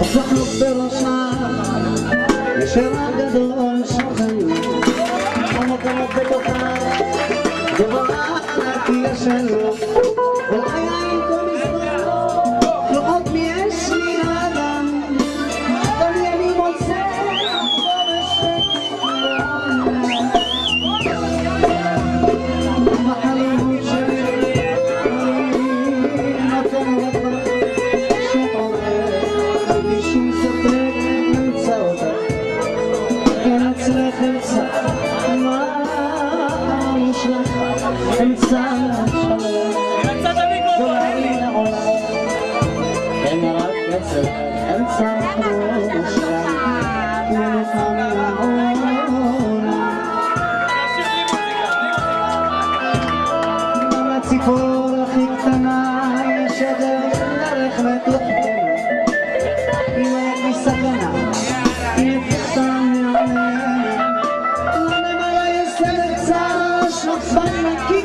חסך לו בראשה, נשאר הגדול שוכן, כמו מקומות בתוכה, דבר הנטייה שלו, ולעין אמצע שלום זוהרי לעולם אין רק אצלך אמצע מושלם מנוחה מהעולם גם הציפור הכי קטנה יש הדרך ללכת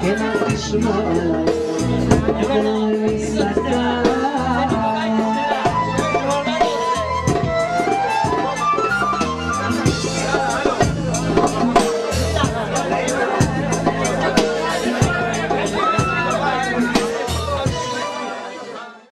Can I wish my life?